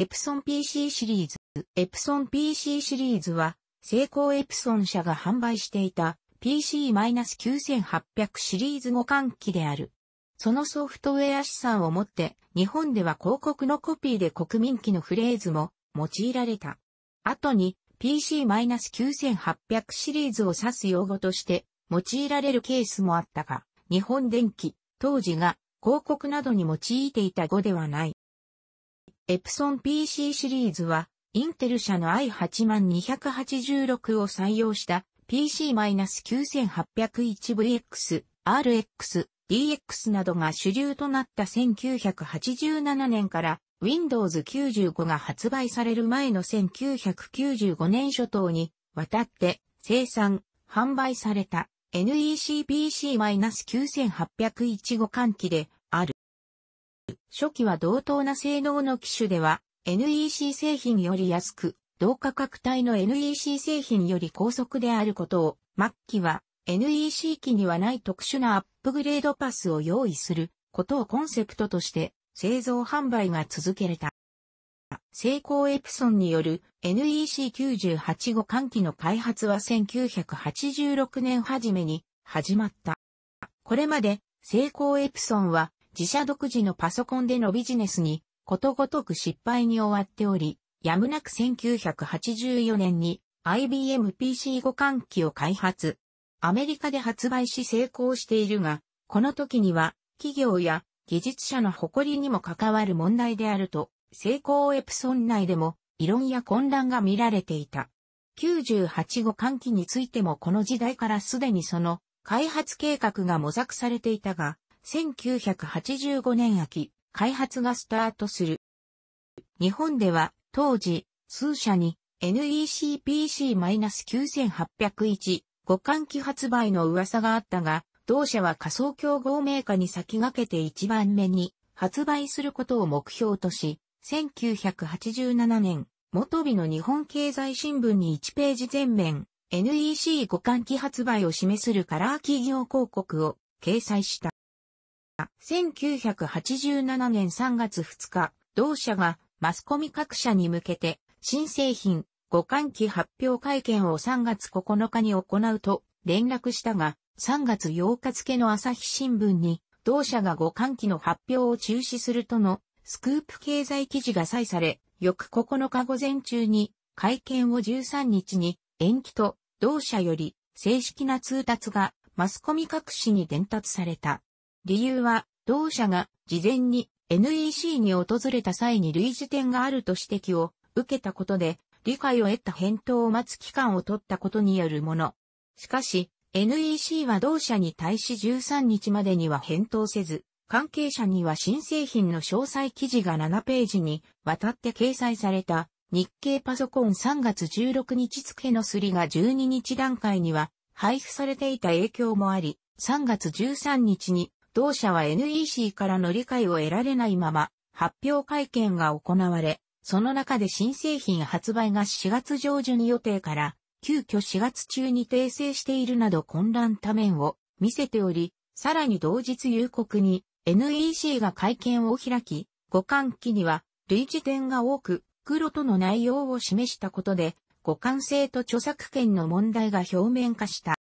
エプソン PC シリーズ。エプソン PC シリーズは、成功エプソン社が販売していた PC-9800 シリーズ互換機である。そのソフトウェア資産をもって、日本では広告のコピーで国民機のフレーズも用いられた。後に PC-9800 シリーズを指す用語として用いられるケースもあったが、日本電機、当時が広告などに用いていた語ではない。エプソン PC シリーズは、インテル社の i8286 を採用した PC-9801VX、RX、DX などが主流となった1987年から Windows 95が発売される前の1995年初頭に渡って生産、販売された NEC-PC-9801 互換機で。初期は同等な性能の機種では NEC 製品より安く、同価格帯の NEC 製品より高速であることを、末期は NEC 機にはない特殊なアップグレードパスを用意することをコンセプトとして製造販売が続けられた。成功エプソンによる NEC98 互換機の開発は1986年初めに始まった。これまで成功エプソンは自社独自のパソコンでのビジネスにことごとく失敗に終わっており、やむなく1984年に IBM PC 互換機を開発。アメリカで発売し成功しているが、この時には企業や技術者の誇りにも関わる問題であると、成功エプソン内でも異論や混乱が見られていた。98後換機についてもこの時代からすでにその開発計画が模索されていたが、1985年秋、開発がスタートする。日本では当時、数社に NEC-PC-9801 互換機発売の噂があったが、同社は仮想競合メーカーに先駆けて一番目に発売することを目標とし、1987年、元日の日本経済新聞に1ページ全面、NEC 互換機発売を示するカラー企業広告を掲載した。1987年3月2日、同社がマスコミ各社に向けて新製品互換機発表会見を3月9日に行うと連絡したが、3月8日付の朝日新聞に同社が互換機の発表を中止するとのスクープ経済記事が採され、翌9日午前中に会見を13日に延期と同社より正式な通達がマスコミ各紙に伝達された。理由は、同社が事前に NEC に訪れた際に類似点があると指摘を受けたことで、理解を得た返答を待つ期間を取ったことによるもの。しかし、NEC は同社に対し13日までには返答せず、関係者には新製品の詳細記事が7ページにわたって掲載された日経パソコン3月16日付のすりが12日段階には配布されていた影響もあり、3月13日に同社は NEC からの理解を得られないまま発表会見が行われ、その中で新製品発売が4月上旬予定から急遽4月中に訂正しているなど混乱多面を見せており、さらに同日夕刻に NEC が会見を開き、互換機には類似点が多く、黒との内容を示したことで、互換性と著作権の問題が表面化した。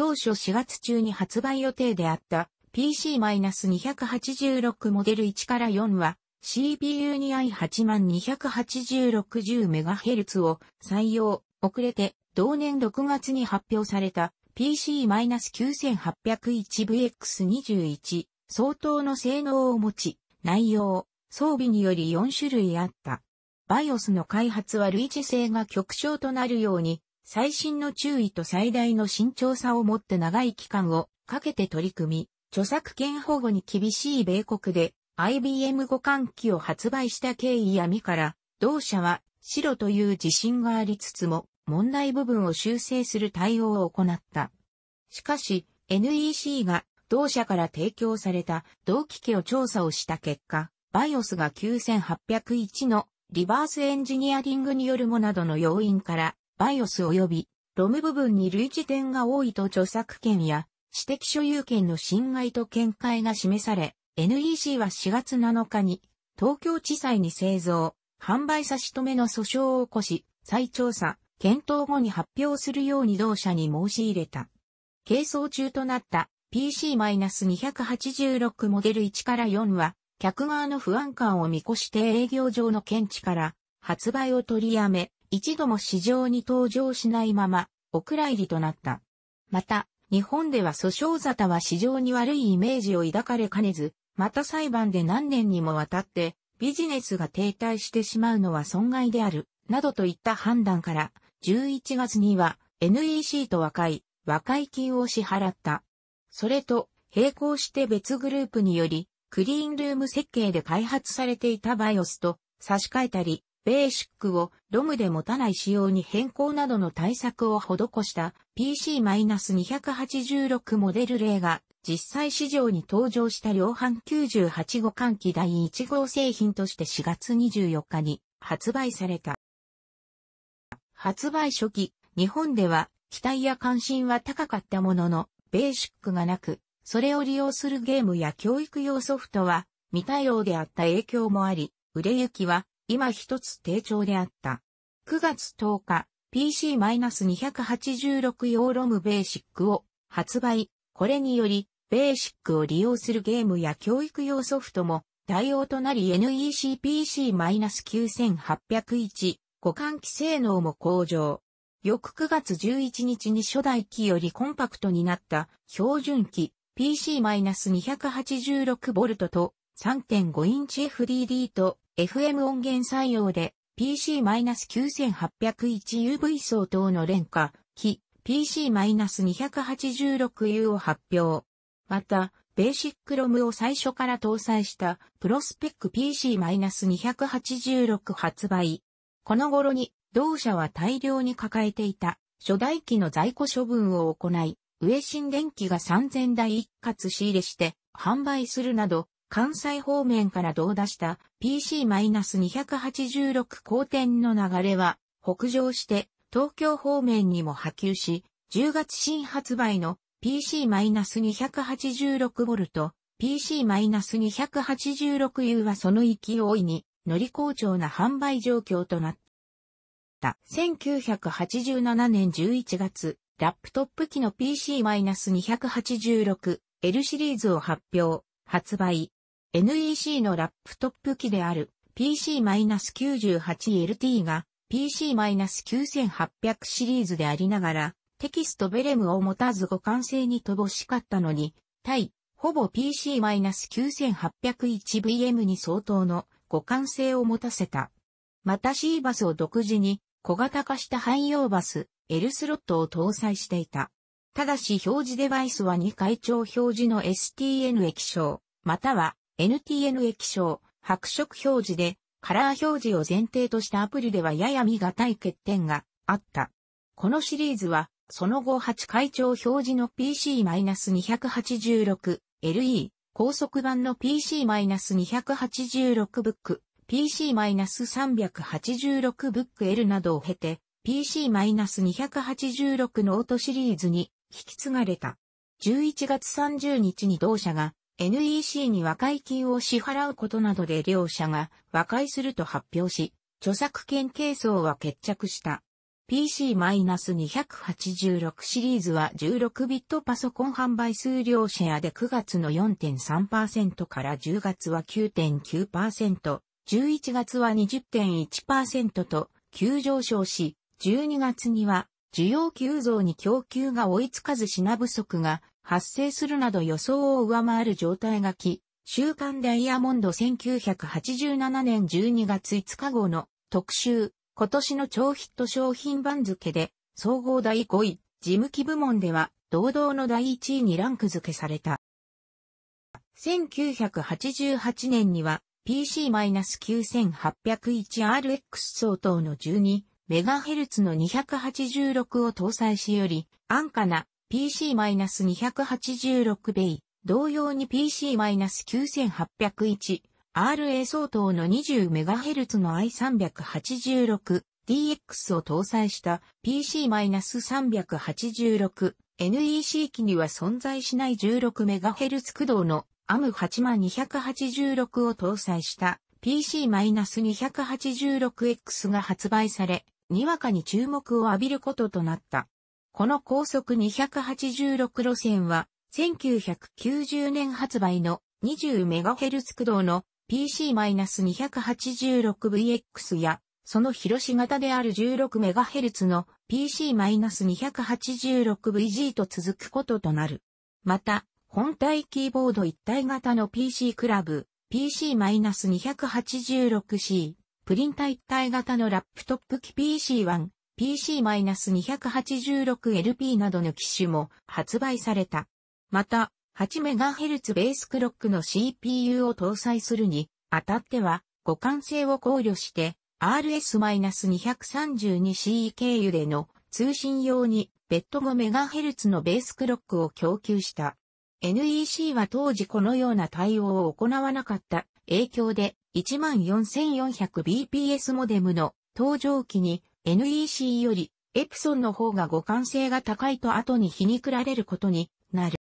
当初4月中に発売予定であった PC-286 モデル1から4は CPU に i828610MHz を採用、遅れて同年6月に発表された PC-9801VX21 相当の性能を持ち、内容、装備により4種類あった。BIOS の開発は類似性が極小となるように、最新の注意と最大の慎重さをもって長い期間をかけて取り組み、著作権保護に厳しい米国で IBM 互換機を発売した経緯やみから、同社は白という自信がありつつも問題部分を修正する対応を行った。しかし NEC が同社から提供された同機器を調査をした結果、BIOS が9801のリバースエンジニアリングによるもなどの要因から BIOS 及び ROM 部分に類似点が多いと著作権や知的所有権の侵害と見解が示され、NEC は4月7日に東京地裁に製造、販売差し止めの訴訟を起こし、再調査、検討後に発表するように同社に申し入れた。係争中となった PC-286 モデル1から4は、客側の不安感を見越して営業上の検知から発売を取りやめ、一度も市場に登場しないまま、お蔵入りとなった。また、日本では訴訟沙汰は市場に悪いイメージを抱かれかねず、また裁判で何年にもわたってビジネスが停滞してしまうのは損害である、などといった判断から、11月には NEC と和解、和解金を支払った。それと、並行して別グループにより、クリーンルーム設計で開発されていたバイオスと差し替えたり、ベーシックをロムで持たない仕様に変更などの対策を施した PC-286 モデル例が実際市場に登場した量販98号換機第1号製品として4月24日に発売された。発売初期、日本では期待や関心は高かったものの、ベーシックがなく、それを利用するゲームや教育用ソフトは未対応であった影響もあり、売れ行きは今一つ低調であった。9月10日、PC-286 用ロムベーシックを発売。これにより、ベーシックを利用するゲームや教育用ソフトも対応となり NEC PC-9801 互換機性能も向上。翌9月11日に初代機よりコンパクトになった標準機 PC-286V と3.5インチ FDD と FM 音源採用で PC-9801UV 相当の廉価機 PC-286U を発表。また、ベーシックロムを最初から搭載したプロスペック PC-286 発売。この頃に同社は大量に抱えていた初代機の在庫処分を行い、上新電機が3000台一括仕入れして販売するなど関西方面から同出した PC-286 後点の流れは北上して東京方面にも波及し、10月新発売の PC-286V、PC-286U はその勢いに乗り好調な販売状況となった。1987年11月、ラップトップ機の PC-286L シリーズを発表、発売。NEC のラップトップ機である PC-98LT が PC-9800 シリーズでありながらテキストベレムを持たず互換性に乏しかったのに対ほぼ PC-9801VM に相当の互換性を持たせた。また C バスを独自に小型化した汎用バス L スロットを搭載していた。ただし表示デバイスは2回長表示の STN 液晶、または NTN 液晶、白色表示で、カラー表示を前提としたアプリではやや見難い欠点があった。このシリーズは、その後8階調表示の PC-286LE、高速版の PC-286 ブック、PC-386 ブック L などを経て、PC-286 ノートシリーズに引き継がれた。11月30日に同社が NEC に和解金を支払うことなどで両者が和解すると発表し、著作権係争は決着した。PC-286 シリーズは16ビットパソコン販売数量シェアで9月の4.3%から10月は9.9%、11月は20.1%と急上昇し、12月には需要急増に供給が追いつかず品不足が発生するなど予想を上回る状態がき、週刊ダイヤモンド1987年12月5日号の特集、今年の超ヒット商品番付で、総合第5位、事務機部門では、堂々の第1位にランク付けされた。1988年には PC-9801RX 相当の 12MHz の286を搭載しより安価な PC-286 ベイ、同様に PC-9801、RA 相当の 20MHz の i386、DX を搭載した PC-386、NEC 機には存在しない 16MHz 駆動の AM8286 を搭載した PC-286X が発売され、にわかに注目を浴びることとなった。この高速286路線は、1990年発売の 20MHz 駆動の PC-286VX や、その広し型である 16MHz の PC-286VG と続くこととなる。また、本体キーボード一体型の PC クラブ、PC-286C、プリンタ一体型のラップトップ機 PC1、PC-286LP などの機種も発売された。また、8MHz ベースクロックの CPU を搭載するに、あたっては、互換性を考慮して、RS-232CE 経由での通信用に別途 5MHz のベースクロックを供給した。NEC は当時このような対応を行わなかった影響で 14400bps モデムの登場機に NEC よりエプソンの方が互換性が高いと後に皮肉られることになる。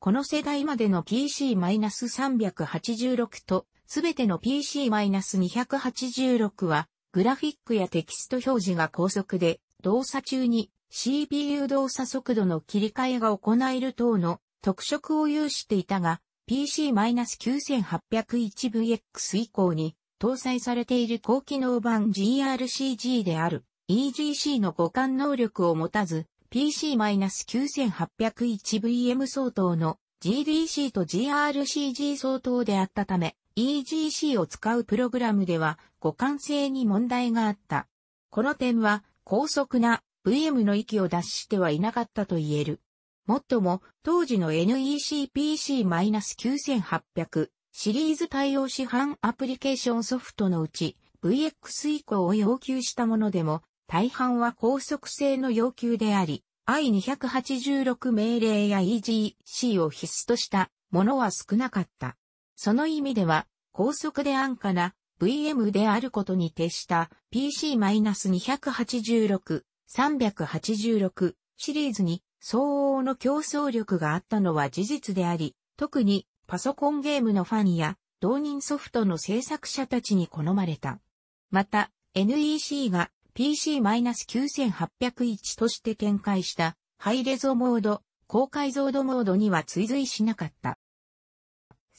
この世代までの PC-386 とすべての PC-286 はグラフィックやテキスト表示が高速で動作中に CPU 動作速度の切り替えが行える等の特色を有していたが、PC-9801VX 以降に搭載されている高機能版 GRCG である EGC の互換能力を持たず、PC-9801VM 相当の GDC と GRCG 相当であったため、EGC を使うプログラムでは互換性に問題があった。この点は高速な VM の域を脱してはいなかったと言える。もっとも、当時の NEC-PC-9800 シリーズ対応市販アプリケーションソフトのうち VX 以降を要求したものでも、大半は高速性の要求であり、I286 命令や EGC を必須としたものは少なかった。その意味では、高速で安価な VM であることに徹した PC-286、386シリーズに相応の競争力があったのは事実であり、特にパソコンゲームのファンや同人ソフトの制作者たちに好まれた。また、NEC が PC-9801 として展開したハイレゾモード、高解像度モードには追随しなかった。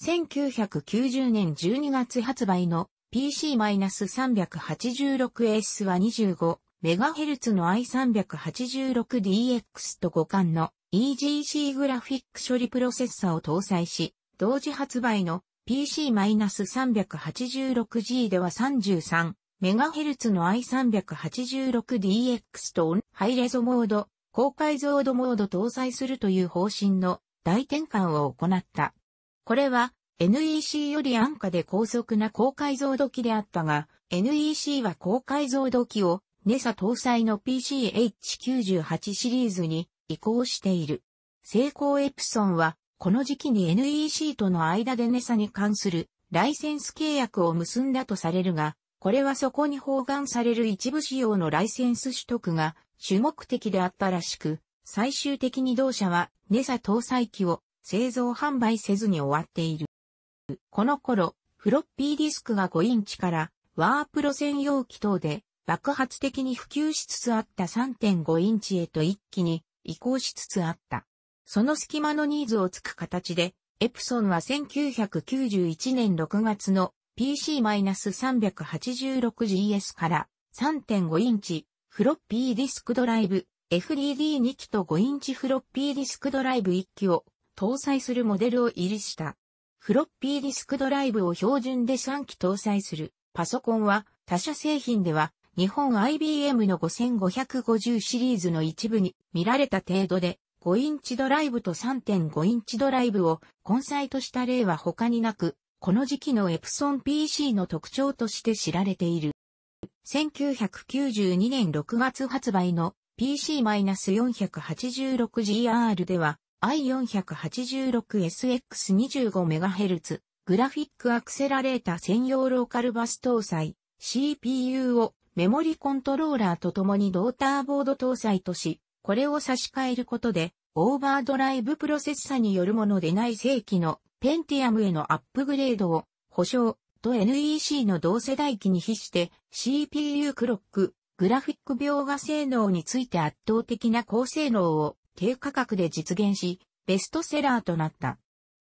1990年12月発売の PC-386S は25メガヘルツの i386DX と互換の EGC グラフィック処理プロセッサを搭載し、同時発売の PC-386G では33メガヘルツの i386DX とハイレゾモード、高解像度モード搭載するという方針の大転換を行った。これは NEC より安価で高速な高解像度機であったが、NEC は高解像度機を NESA 搭載の PCH98 シリーズに移行している。成功エプソンは、この時期に NEC との間で NESA に関するライセンス契約を結んだとされるが、これはそこに包含される一部仕様のライセンス取得が主目的であったらしく、最終的に同社は NESA 搭載機を製造販売せずに終わっている。この頃、フロッピーディスクが5インチからワープロ専用機等で爆発的に普及しつつあった3.5インチへと一気に移行しつつあった。その隙間のニーズをつく形で、エプソンは1991年6月の PC-386GS から3.5インチフロッピーディスクドライブ FDD2 機と5インチフロッピーディスクドライブ1基を搭載するモデルを入りした。フロッピーディスクドライブを標準で3基搭載するパソコンは他社製品では日本 IBM の5550シリーズの一部に見られた程度で、5インチドライブと3.5インチドライブを混載とした例は他になく、この時期のエプソン PC の特徴として知られている。1992年6月発売の PC-486GR では i486SX25MHz グラフィックアクセラレータ専用ローカルバス搭載 CPU をメモリコントローラーとともにドーターボード搭載とし、これを差し替えることで、オーバードライブプロセッサによるものでない正規のペンティアムへのアップグレードを保証と、NEC の同世代機に比して CPU クロック、グラフィック描画性能について圧倒的な高性能を低価格で実現し、ベストセラーとなった。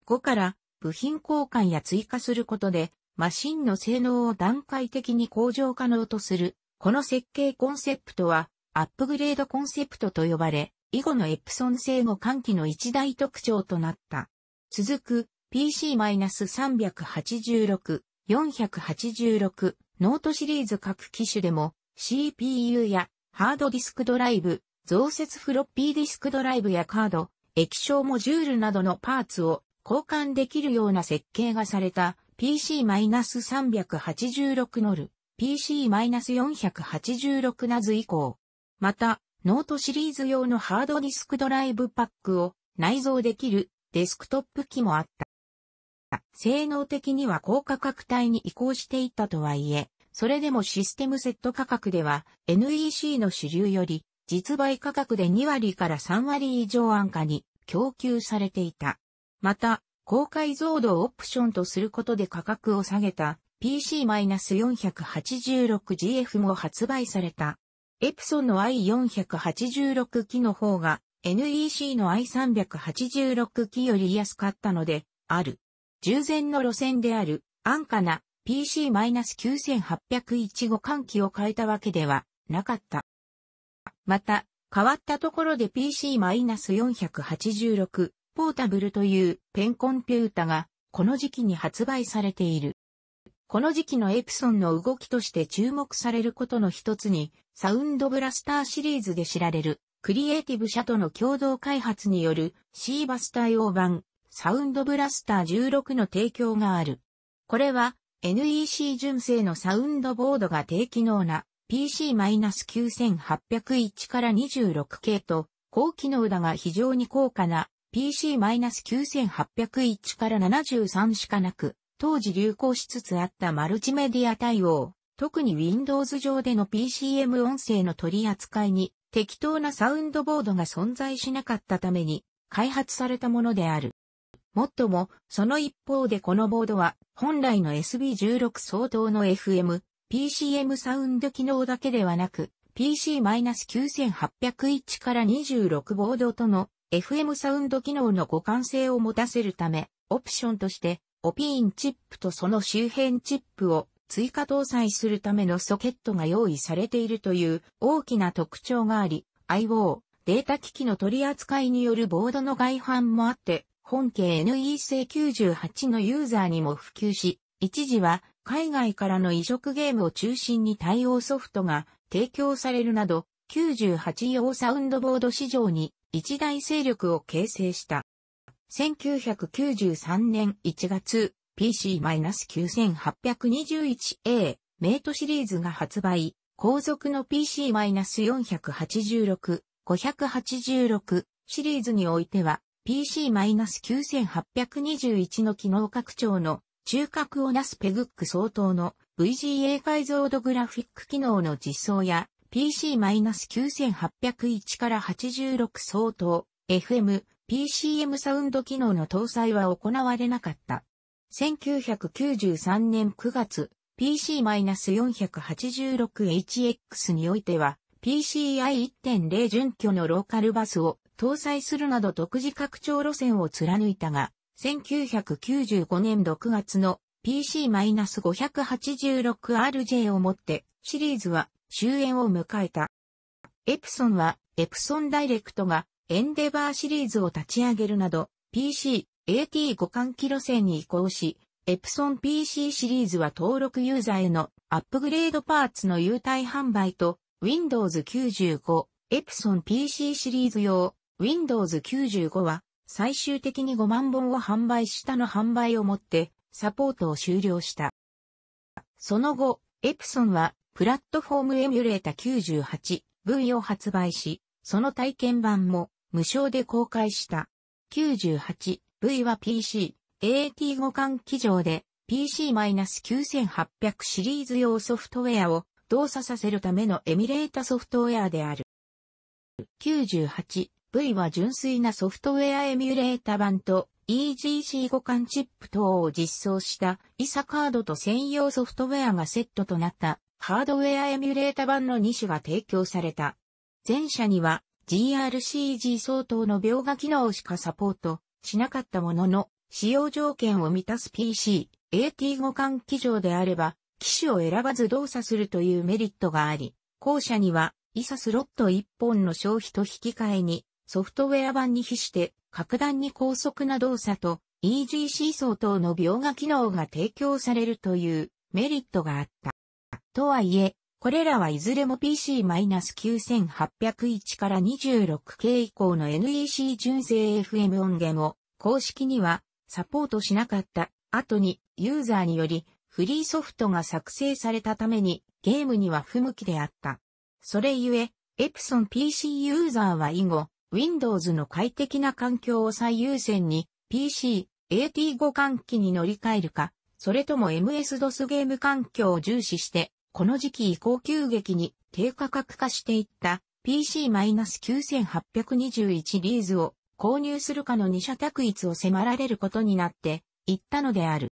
5から部品交換や追加することで、マシンの性能を段階的に向上可能とする、この設計コンセプトは、アップグレードコンセプトと呼ばれ、以後のエプソン製後換気の一大特徴となった。続く PC-386、486、ノートシリーズ各機種でも CPU やハードディスクドライブ、増設フロッピーディスクドライブやカード、液晶モジュールなどのパーツを交換できるような設計がされた PC-386 NAR、PC-486 ナズ以降。また、ノートシリーズ用のハードディスクドライブパックを内蔵できるデスクトップ機もあった。性能的には高価格帯に移行していったとはいえ、それでもシステムセット価格では NEC の主流より実売価格で2割から3割以上安価に供給されていた。また、高解像度をオプションとすることで価格を下げた PC-486GF も発売された。エプソンの i486 機の方が NEC の i386 機より安かったので、ある。従前の路線である安価な PC-9801 互換機を変えたわけではなかった。また、変わったところで PC-486 ポータブルというペンコンピュータがこの時期に発売されている。この時期のエプソンの動きとして注目されることの一つに、サウンドブラスターシリーズで知られる、クリエイティブ社との共同開発による C バス対応版、サウンドブラスター16の提供がある。これは NEC 純正のサウンドボードが低機能な PC-9801 から26系と高機能だが非常に高価な PC-9801 から73しかなく、当時流行しつつあったマルチメディア対応、特に Windows 上での PCM 音声の取り扱いに適当なサウンドボードが存在しなかったために開発されたものである。もっとも、その一方でこのボードは、本来の SB16 相当の FM、PCM サウンド機能だけではなく、PC-9801 から26ボードとの FM サウンド機能の互換性を持たせるため、オプションとして、オピーンチップとその周辺チップを追加搭載するためのソケットが用意されているという大きな特徴があり、IO、データ機器の取り扱いによるボードの外反もあって、本家 NEC98 のユーザーにも普及し、一時は海外からの移植ゲームを中心に対応ソフトが提供されるなど、98用サウンドボード市場に一大勢力を形成した。1993年1月、PC-9821A メイトシリーズが発売、後続の PC-486、586シリーズにおいては、PC-9821 の機能拡張の中核をなすペグック相当の VGA 解像度グラフィック機能の実装や PC-9801 から86相当 FM、PCM サウンド機能の搭載は行われなかった。1993年9月、PC-486HX においては PCI1.0 準拠のローカルバスを搭載するなど独自拡張路線を貫いたが、1995年6月の PC-586RJ をもってシリーズは終焉を迎えた。エプソンはエプソンダイレクトがエンデバーシリーズを立ち上げるなど PC、AT 互換機路線に移行し、エプソン PC シリーズは登録ユーザーへのアップグレードパーツの優待販売と Windows 95、エプソン PC シリーズ用 Windows 95は最終的に5万本を販売したの販売をもってサポートを終了した。その後、エプソンはプラットフォームエミュレータ 98V を発売し、その体験版も無償で公開した。98V は PC、AT 互換機上で PC-9800 シリーズ用ソフトウェアを動作させるためのエミュレータソフトウェアである。98 V は純粋なソフトウェアエミュレータ版と EGC 互換チップ等を実装した ISA カードと専用ソフトウェアがセットとなったハードウェアエミュレータ版の2種が提供された。前者には GRCG 相当の描画機能しかサポートしなかったものの、使用条件を満たす PC、AT 互換機上であれば、機種を選ばず動作するというメリットがあり、後者には、イサスロット1本の消費と引き換えに、ソフトウェア版に比して、格段に高速な動作と EGC 相当の描画機能が提供されるというメリットがあった。とはいえ、これらはいずれも PC-9801 から26系以降の NEC 純正 FM 音源を公式にはサポートしなかった後にユーザーによりフリーソフトが作成されたためにゲームには不向きであった。それゆえ、エプソン PC ユーザーは以後、Windows の快適な環境を最優先に PC、AT 互換機に乗り換えるか、それとも MS-DOS ゲーム環境を重視してこの時期以降急激に低価格化していった PC-9821 リーズを購入するかの二者択一を迫られることになっていったのである。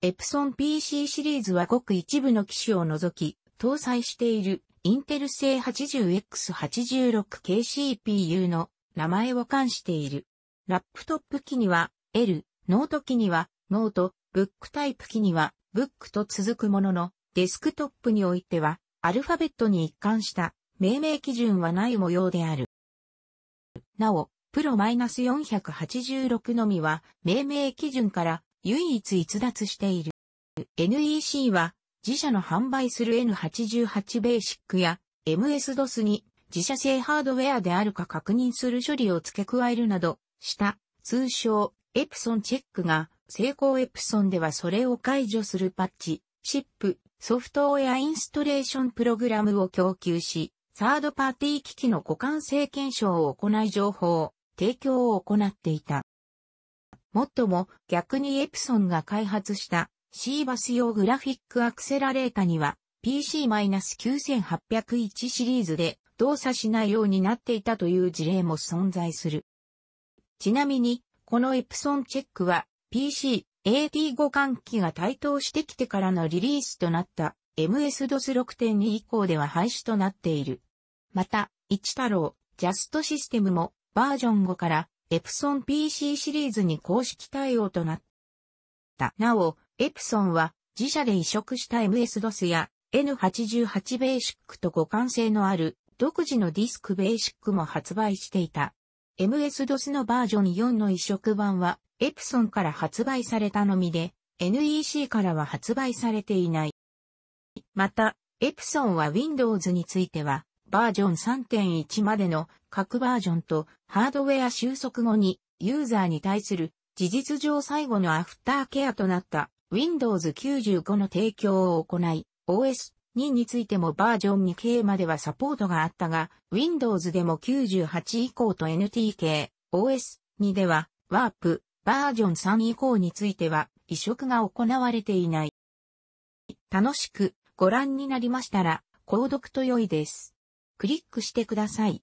エプソン PC シリーズはごく一部の機種を除き搭載しているインテル製 80X86KCPU の名前を冠している。ラップトップ機には L、ノート機にはノート、ブックタイプ機にはブックと続くもののデスクトップにおいては、アルファベットに一貫した命名基準はない模様である。なお、プロ -486 のみは命名基準から唯一逸脱している。NEC は自社の販売する N88 ベーシックや MS-DOS に自社製ハードウェアであるか確認する処理を付け加えるなどした通称エプソンチェックが成功エプソンではそれを解除するパッチ、シップ、ソフトウェアインストレーションプログラムを供給し、サードパーティー機器の互換性検証を行い情報、提供を行っていた。もっとも逆にエプソンが開発したシーバス用グラフィックアクセラレータには PC-9801 シリーズで動作しないようになっていたという事例も存在する。ちなみに、このエプソンチェックは PC、AT 互換機が台頭してきてからのリリースとなった MS-DOS6.2 以降では廃止となっている。また、一太郎、ジャストシステムもバージョン5からエプソン PC シリーズに公式対応となった。なお、エプソンは自社で移植した MS-DOS や N88 ベーシックと互換性のある独自のディスクベーシックも発売していた。MS-DOS のバージョン4の移植版はエプソンから発売されたのみで、NEC からは発売されていない。また、エプソンは Windows については、バージョン3.1までの各バージョンとハードウェア収束後にユーザーに対する事実上最後のアフターケアとなった Windows 95の提供を行い、OS2 についてもバージョン2系まではサポートがあったが、Windows でも98以降と NTK、OS2 では、ワープ、バージョン3以降については移植が行われていない。楽しくご覧になりましたら、購読と良いです。クリックしてください。